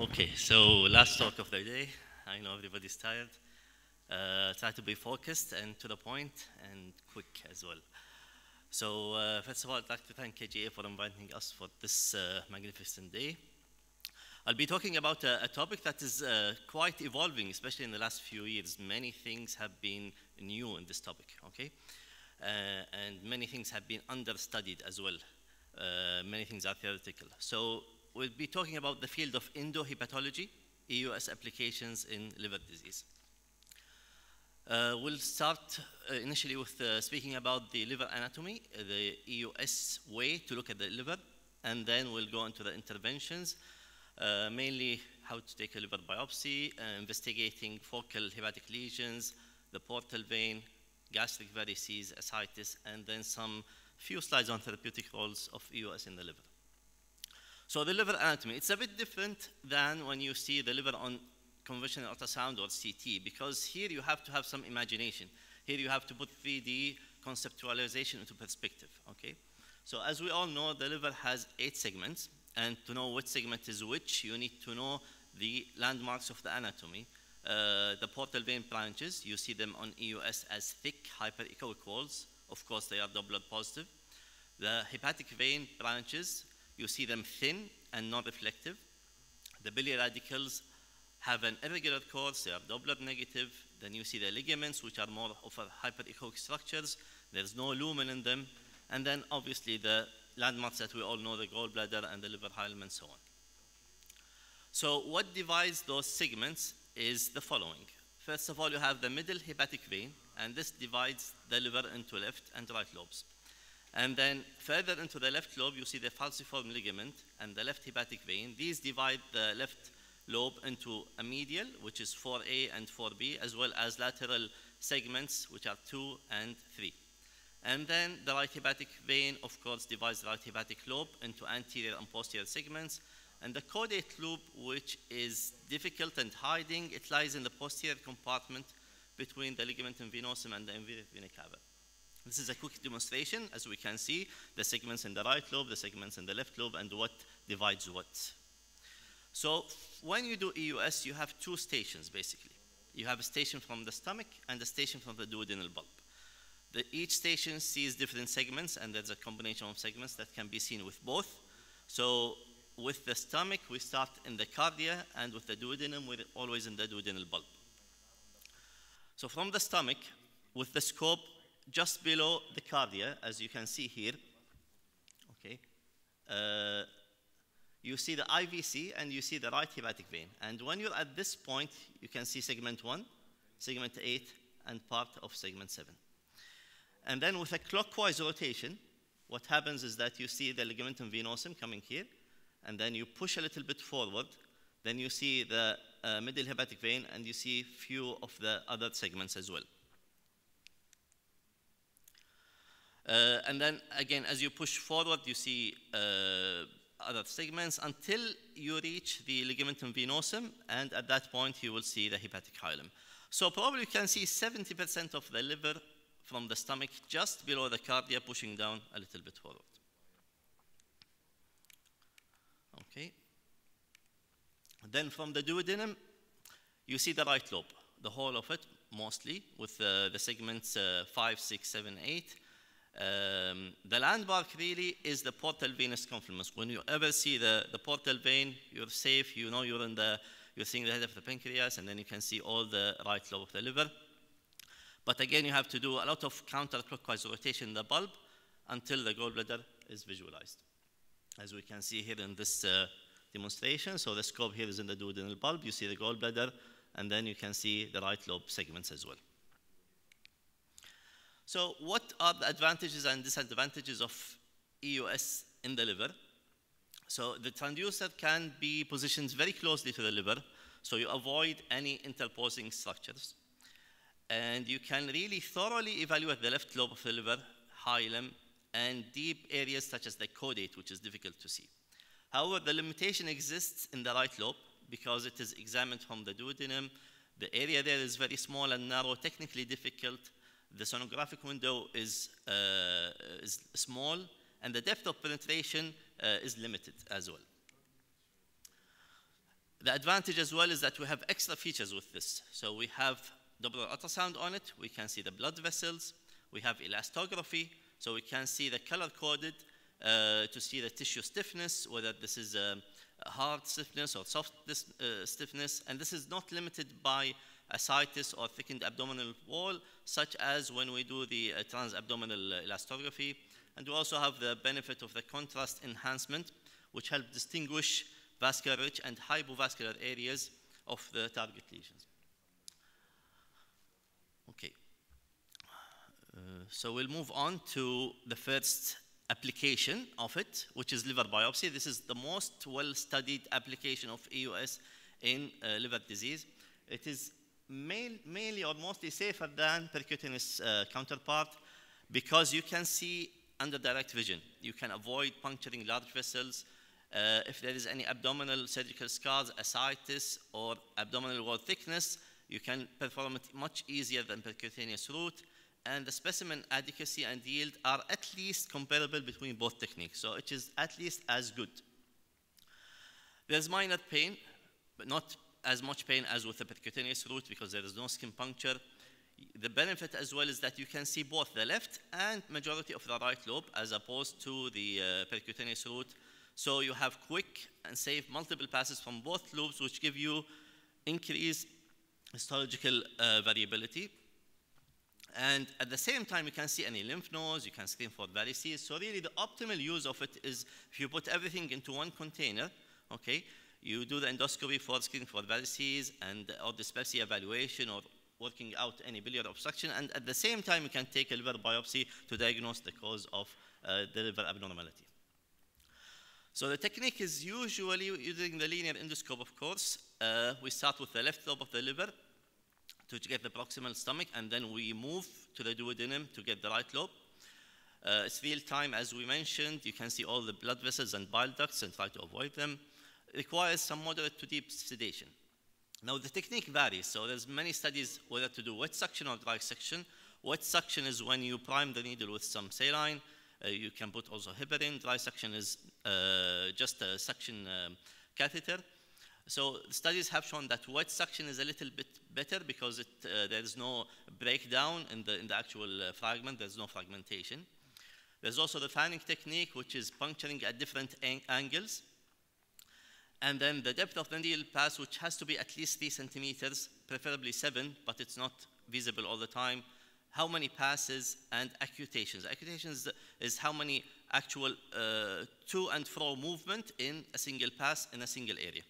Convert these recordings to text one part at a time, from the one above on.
Okay, so last talk of the day. I know everybody's tired. Uh, try to be focused and to the point and quick as well. So uh, first of all, I'd like to thank KGA for inviting us for this uh, magnificent day. I'll be talking about a, a topic that is uh, quite evolving, especially in the last few years. Many things have been new in this topic, okay? Uh, and many things have been understudied as well. Uh, many things are theoretical. So we'll be talking about the field of endohepatology, EUS applications in liver disease. Uh, we'll start uh, initially with uh, speaking about the liver anatomy, uh, the EUS way to look at the liver, and then we'll go into the interventions, uh, mainly how to take a liver biopsy, uh, investigating focal hepatic lesions, the portal vein, gastric varices, ascites, and then some few slides on therapeutic roles of EUS in the liver. So the liver anatomy, it's a bit different than when you see the liver on conventional ultrasound or CT, because here you have to have some imagination. Here you have to put 3D conceptualization into perspective, okay? So as we all know, the liver has eight segments, and to know which segment is which, you need to know the landmarks of the anatomy. Uh, the portal vein branches, you see them on EUS as thick hyperechoic walls. Of course, they are Doppler positive. The hepatic vein branches, you see them thin and non-reflective. The biliary radicals have an irregular course, they are Doppler negative. Then you see the ligaments, which are more of hyperechoic structures. There's no lumen in them. And then obviously the landmarks that we all know, the gallbladder and the liver hilum and so on. So what divides those segments is the following. First of all, you have the middle hepatic vein, and this divides the liver into left and right lobes. And then further into the left lobe, you see the falciform ligament and the left hepatic vein. These divide the left lobe into a medial, which is 4A and 4B, as well as lateral segments, which are 2 and 3. And then the right hepatic vein, of course, divides the right hepatic lobe into anterior and posterior segments. And the caudate lobe, which is difficult and hiding, it lies in the posterior compartment between the ligamentum venosum and the inferior vena cava. This is a quick demonstration, as we can see, the segments in the right lobe, the segments in the left lobe, and what divides what. So when you do EUS, you have two stations, basically. You have a station from the stomach and a station from the duodenal bulb. The, each station sees different segments, and there's a combination of segments that can be seen with both. So with the stomach, we start in the cardia, and with the duodenum, we're always in the duodenal bulb. So from the stomach, with the scope just below the cardia, as you can see here, okay, uh, you see the IVC and you see the right hepatic vein. And when you're at this point, you can see segment 1, segment 8, and part of segment 7. And then with a clockwise rotation, what happens is that you see the ligamentum venosum coming here, and then you push a little bit forward, then you see the uh, middle hepatic vein, and you see few of the other segments as well. Uh, and then again, as you push forward, you see uh, other segments until you reach the ligamentum venosum, and at that point you will see the hepatic hilum. So probably you can see 70% of the liver from the stomach just below the cardia pushing down a little bit forward. Okay. Then from the duodenum, you see the right lobe, the whole of it mostly, with uh, the segments uh, 5, 6, 7, 8. Um, the landmark really is the portal venous confluence. When you ever see the, the portal vein, you're safe, you know you're in the, you're seeing the head of the pancreas, and then you can see all the right lobe of the liver. But again, you have to do a lot of counterclockwise rotation in the bulb until the gallbladder is visualized. As we can see here in this uh, demonstration, so the scope here is in the duodenal bulb, you see the gallbladder, and then you can see the right lobe segments as well. So what are the advantages and disadvantages of EUS in the liver? So the transducer can be positioned very closely to the liver, so you avoid any interposing structures. And you can really thoroughly evaluate the left lobe of the liver, hilum, and deep areas such as the caudate, which is difficult to see. However, the limitation exists in the right lobe because it is examined from the duodenum. The area there is very small and narrow, technically difficult, the sonographic window is, uh, is small, and the depth of penetration uh, is limited as well. The advantage as well is that we have extra features with this. So we have Doppler ultrasound on it. We can see the blood vessels. We have elastography, so we can see the color-coded uh, to see the tissue stiffness, whether this is a, a hard stiffness or soft uh, stiffness. And this is not limited by ascites or thickened abdominal wall, such as when we do the uh, transabdominal elastography. And we also have the benefit of the contrast enhancement, which help distinguish vascular rich and hypovascular areas of the target lesions. Okay. Uh, so we'll move on to the first application of it, which is liver biopsy. This is the most well-studied application of EUS in uh, liver disease. It is mainly or mostly safer than percutaneous uh, counterpart because you can see under direct vision. You can avoid puncturing large vessels. Uh, if there is any abdominal surgical scars, ascites, or abdominal wall thickness, you can perform it much easier than percutaneous route, and the specimen adequacy and yield are at least comparable between both techniques, so it is at least as good. There's minor pain, but not as much pain as with the percutaneous route because there is no skin puncture. The benefit as well is that you can see both the left and majority of the right lobe as opposed to the uh, percutaneous route. So you have quick and safe multiple passes from both lobes which give you increased histological uh, variability. And at the same time, you can see any lymph nodes, you can screen for varices. So really the optimal use of it is if you put everything into one container, okay, you do the endoscopy for screening for varices and or dyspepsia evaluation or working out any biliary obstruction. And at the same time, you can take a liver biopsy to diagnose the cause of uh, the liver abnormality. So the technique is usually using the linear endoscope, of course. Uh, we start with the left lobe of the liver to get the proximal stomach, and then we move to the duodenum to get the right lobe. Uh, it's real time, as we mentioned. You can see all the blood vessels and bile ducts and try to avoid them. Requires some moderate to deep sedation. Now, the technique varies. So there's many studies whether to do wet suction or dry suction. Wet suction is when you prime the needle with some saline. Uh, you can put also heparin. Dry suction is uh, just a suction um, catheter. So studies have shown that wet suction is a little bit better because it, uh, there is no breakdown in the, in the actual uh, fragment, there's no fragmentation. There's also the fanning technique, which is puncturing at different ang angles. And then the depth of the needle pass, which has to be at least three centimeters, preferably seven, but it's not visible all the time, how many passes and actuations. Actuations is how many actual uh, to and fro movement in a single pass in a single area.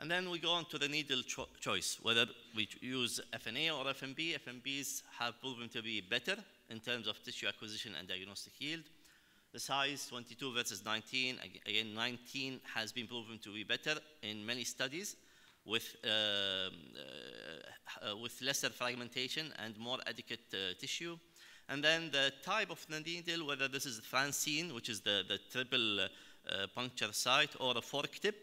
And then we go on to the needle cho choice, whether we use FNA or FNB. FNBs have proven to be better in terms of tissue acquisition and diagnostic yield. The size 22 versus 19, again 19 has been proven to be better in many studies with, uh, uh, with lesser fragmentation and more adequate uh, tissue. And then the type of needle, whether this is Franseen, which is the, the triple uh, puncture site, or a fork tip.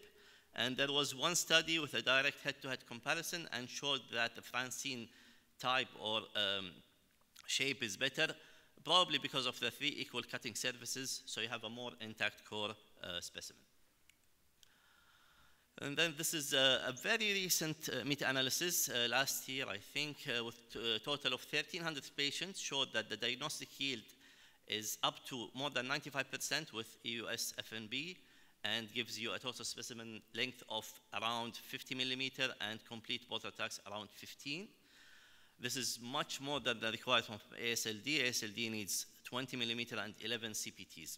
And there was one study with a direct head-to-head -head comparison and showed that the Franseen type or um, shape is better, probably because of the three equal cutting surfaces, so you have a more intact core uh, specimen. And then this is a, a very recent uh, meta-analysis uh, last year, I think, uh, with a total of 1,300 patients showed that the diagnostic yield is up to more than 95% with EUS FNB and gives you a total specimen length of around 50 millimeter and complete portal tracts around 15. This is much more than the required from ASLD. ASLD needs 20 millimeter and 11 CPTs.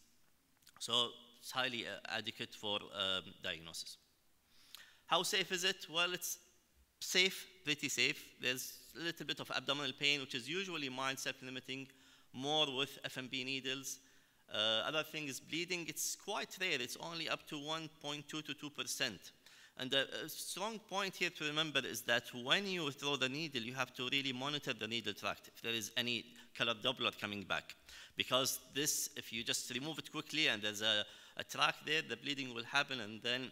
So it's highly uh, adequate for um, diagnosis. How safe is it? Well, it's safe, pretty safe. There's a little bit of abdominal pain, which is usually mild self-limiting, more with FNB needles. Uh, other thing is bleeding. It's quite rare. It's only up to 1.2 to 2%. And a, strong point here to remember is that when you throw the needle, you have to really monitor the needle tract if there is any colored Doppler coming back. Because this, if you just remove it quickly and there's a, a track there, the bleeding will happen and then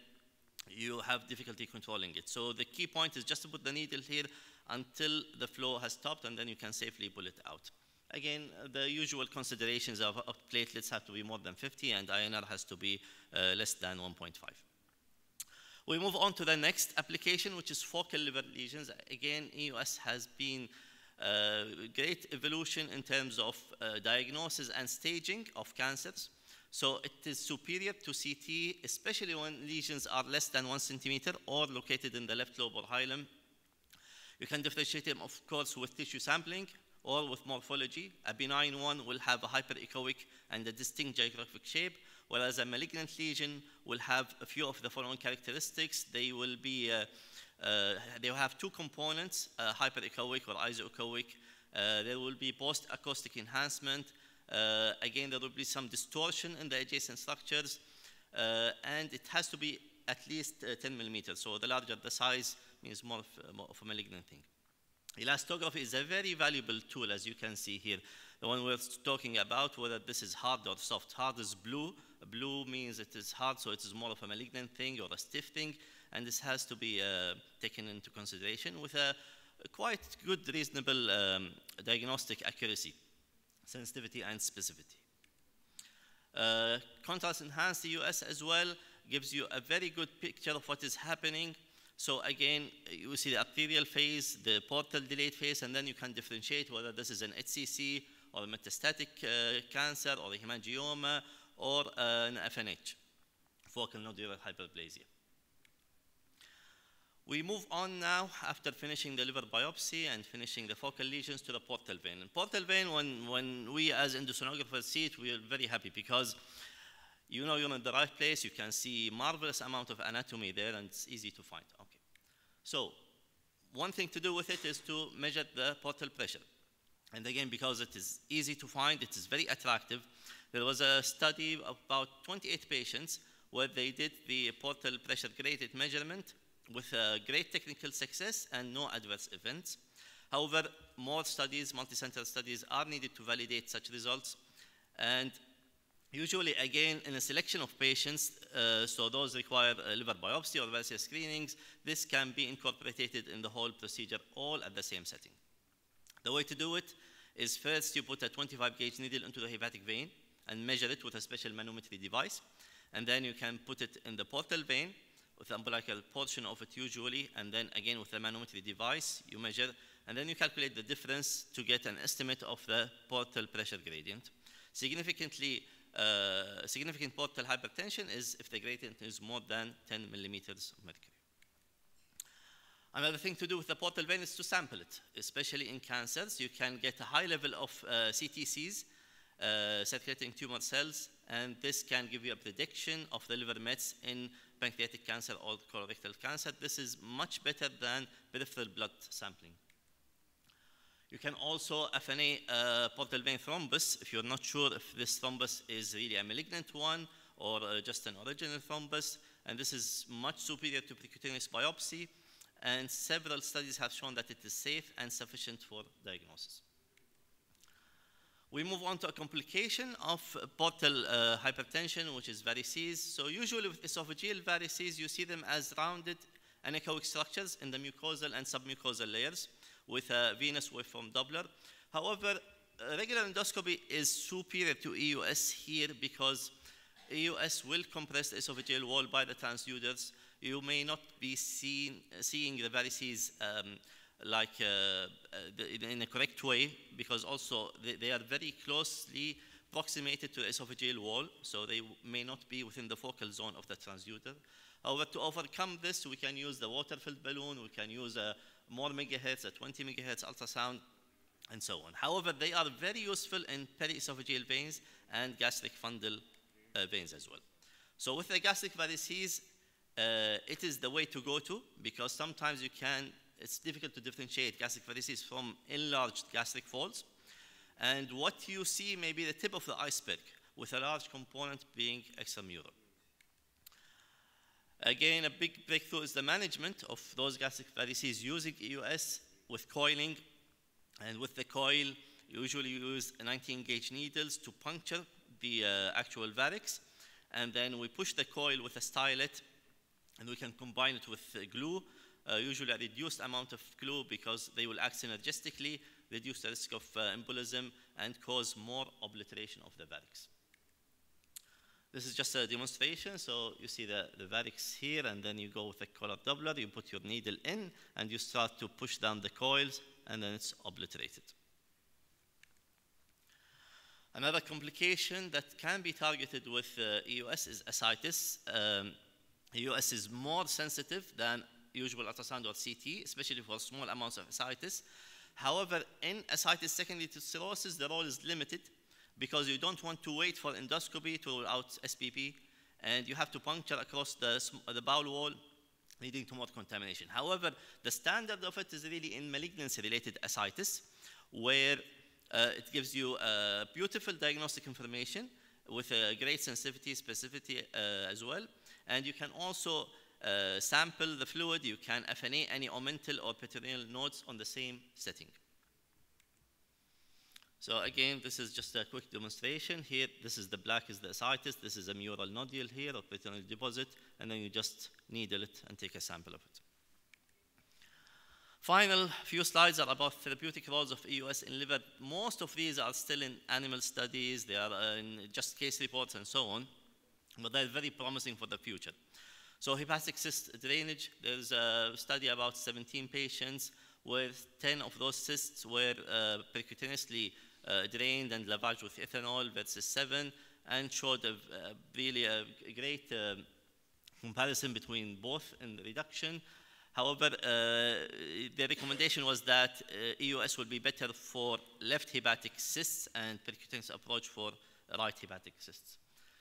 you have difficulty controlling it. So the key point is just to put the needle here until the flow has stopped and then you can safely pull it out. Again, the usual considerations of, of platelets have to be more than 50 and INR has to be uh, less than 1.5. We move on to the next application, which is focal liver lesions. Again, EUS has been uh, great evolution in terms of uh, diagnosis and staging of cancers. So it is superior to CT, especially when lesions are less than one centimeter or located in the left lobe or hilum. You can differentiate them, of course, with tissue sampling or with morphology. A benign one will have a hyperechoic and a distinct geographic shape, whereas a malignant lesion will have a few of the following characteristics. They will be, uh, uh, they will have two components, uh, hyperechoic or isoechoic. Uh, there will be post-acoustic enhancement. Uh, again, there will be some distortion in the adjacent structures, uh, and it has to be at least 10 millimeters. So the larger the size means more of, more of a malignant thing. Elastography is a very valuable tool, as you can see here. The one we're talking about, whether this is hard or soft. Hard is blue. Blue means it is hard, so it is more of a malignant thing or a stiff thing, and this has to be uh, taken into consideration with a, a quite good, reasonable um, diagnostic accuracy, sensitivity, and specificity. Uh, contrast enhanced US as well gives you a very good picture of what is happening so again, you see the arterial phase, the portal delayed phase, and then you can differentiate whether this is an HCC or metastatic uh, cancer or a hemangioma or uh, an FNH, focal nodular hyperplasia. We move on now after finishing the liver biopsy and finishing the focal lesions to the portal vein. And portal vein, when, when we as endosonographers see it, we are very happy because you know you're in the right place, you can see marvelous amount of anatomy there and it's easy to find. Okay. So one thing to do with it is to measure the portal pressure. And again, because it is easy to find, it is very attractive. There was a study of about 28 patients where they did the portal pressure gradient measurement with a great technical success and no adverse events. However, more studies, multi-center studies are needed to validate such results. And usually, again, in a selection of patients, uh, so those require liver biopsy or various screenings, this can be incorporated in the whole procedure all at the same setting. The way to do it is first you put a 25 gauge needle into the hepatic vein and measure it with a special manometry device. And then you can put it in the portal vein with the umbilical portion of it usually, and then again with the manometry device, you measure, and then you calculate the difference to get an estimate of the portal pressure gradient. Significantly, uh, significant portal hypertension is if the gradient is more than 10 millimeters of mercury. Another thing to do with the portal vein is to sample it, especially in cancers. You can get a high level of uh, CTCs, uh, circulating tumor cells, and this can give you a prediction of the liver mets in pancreatic cancer or colorectal cancer. This is much better than peripheral blood sampling. You can also FNA uh, portal vein thrombus if you're not sure if this thrombus is really a malignant one or uh, just an original thrombus. And this is much superior to percutaneous biopsy. And several studies have shown that it is safe and sufficient for diagnosis. We move on to a complication of portal uh, hypertension, which is varices. So usually with esophageal varices, you see them as rounded anechoic structures in the mucosal and submucosal layers with a venous waveform Doppler. However, regular endoscopy is superior to EUS here because EUS will compress the esophageal wall by the transducers. You may not be seen, seeing the varices um, like uh, uh in a correct way because also they, they, are very closely proximated to the esophageal wall, so they may not be within the focal zone of the transducer. However, to overcome this, we can use the water-filled balloon, we can use a more megahertz, a 20 megahertz ultrasound, and so on. However, they are very useful in periesophageal veins and gastric fundal uh, veins as well. So with the gastric varices, uh, it is the way to go to because sometimes you can it's difficult to differentiate gastric varices from enlarged gastric folds. And what you see may be the tip of the iceberg, with a large component being extramural. Again, a big breakthrough is the management of those gastric varices using EUS with coiling. And with the coil, usually you use 19 gauge needles to puncture the uh, actual varix. And then we push the coil with a stylet, and we can combine it with glue uh, usually a reduced amount of glue because they will act synergistically, reduce the risk of uh, embolism, and cause more obliteration of the varix. This is just a demonstration. So you see the, the varix here, and then you go with the color Doppler, you put your needle in, and you start to push down the coils, and then it's obliterated. Another complication that can be targeted with uh, EUS is ascites. Um, EUS is more sensitive than usual ultrasound or CT, especially for small amounts of ascites. However, in ascites secondary to cirrhosis, the role is limited because you don't want to wait for endoscopy to rule out SBP, and you have to puncture across the, the bowel wall, leading to more contamination. However, the standard of it is really in malignancy-related ascites, where uh, it gives you beautiful diagnostic information with a great sensitivity, specificity uh, as well. And you can also uh, sample the fluid. You can FNA any omental or peritoneal nodes on the same setting. So again, this is just a quick demonstration. Here, this is the black is the ascites. This is a mural nodule here or peritoneal deposit. And then you just needle it and take a sample of it. Final few slides are about therapeutic roles of EUS in liver. Most of these are still in animal studies. They are in just case reports and so on. But they're very promising for the future. So hepatic cyst drainage, there's a study about 17 patients where 10 of those cysts were uh, percutaneously uh, drained and lavaged with ethanol versus 7 and showed a, a really a, great uh, comparison between both in reduction However, uh, the recommendation was that uh, EUS will be better for left hepatic cysts and percutaneous approach for right hepatic cysts.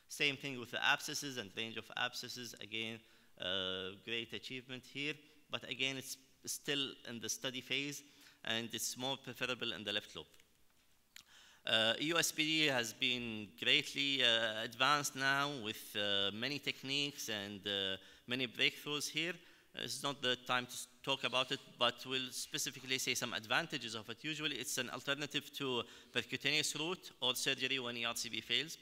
Same thing with the abscesses and range of abscesses. Again, uh, great achievement here. But again, it's still in the study phase, and it's more preferable in the left lobe. Uh, EUSBD has been greatly uh, advanced now with uh, many techniques and uh, many breakthroughs here. It's not the time to talk about it, but we'll specifically say some advantages of it. Usually it's an alternative to percutaneous route or surgery when ERCP fails.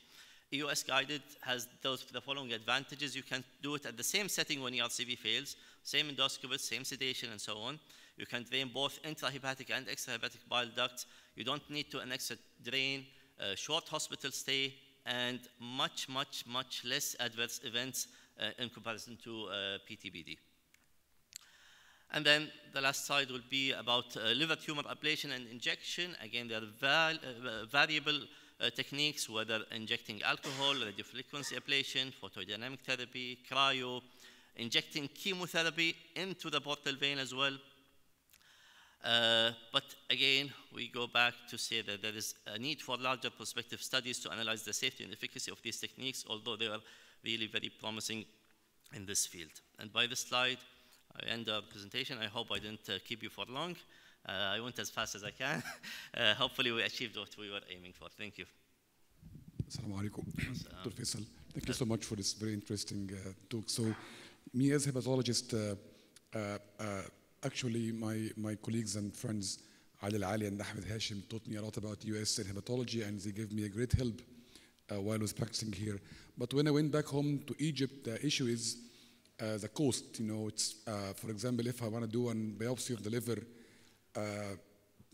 EUS guided has those the following advantages. You can do it at the same setting when ERCP fails, same endoscopy, same sedation, and so on. You can drain both intrahepatic and extrahepatic bile ducts. You don't need to annex a drain, a short hospital stay, and much, much, much less adverse events uh, in comparison to uh, PTBD. And then the last slide will be about uh, liver tumor ablation and injection. Again, they are val uh, variable uh, techniques, whether injecting alcohol, radiofrequency ablation, photodynamic therapy, cryo, injecting chemotherapy into the portal vein as well. Uh, but again, we go back to say that there is a need for larger prospective studies to analyze the safety and efficacy of these techniques, although they are really very promising in this field. And by this slide, I end the presentation. I hope I didn't uh, keep you for long. Uh, I went as fast as I can. uh, hopefully we achieved what we were aiming for. Thank you. Assalamu alaikum, Dr. Faisal. Thank you so much for this very interesting uh, talk. So, me as hepatologist, uh, uh, uh, actually my, my colleagues and friends, Ali Ali and Ahmed Hashim, taught me a lot about US and hepatology and they gave me a great help while I was practicing here. But when I went back home to Egypt, the issue is uh, the cost. You know, it's uh, for example, if I want to do a biopsy of the liver, uh,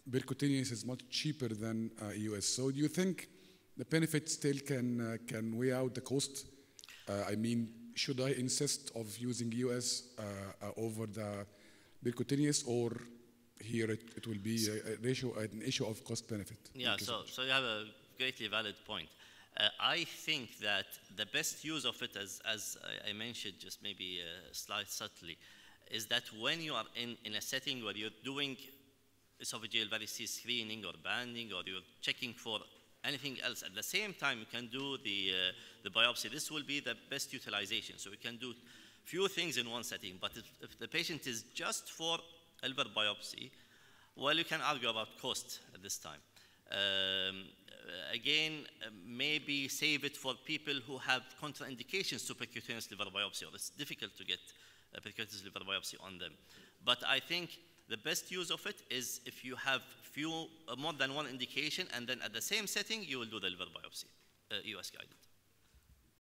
percutaneous is much cheaper than US. So do you think the benefit still can can weigh out the cost? I mean, should I insist of using EUS over the percutaneous, or here it, it will be a, a ratio, an issue of cost benefit? Yeah. So, so you have a greatly valid point. Uh, I think that the best use of it, as, as I mentioned just maybe uh, slight subtly, is that when you are in, in a setting where you're doing esophageal varices screening or banding or you're checking for anything else, at the same time you can do the, uh, the biopsy. This will be the best utilization. So you can do few things in one setting, but if, if the patient is just for liver biopsy, well, you can argue about cost at this time. Um, uh, again, uh, maybe save it for people who have contraindications to percutaneous liver biopsy, or it's difficult to get a percutaneous liver biopsy on them. But I think the best use of it is if you have few, uh, more than one indication, and then at the same setting, you will do the liver biopsy, uh, EUS guided.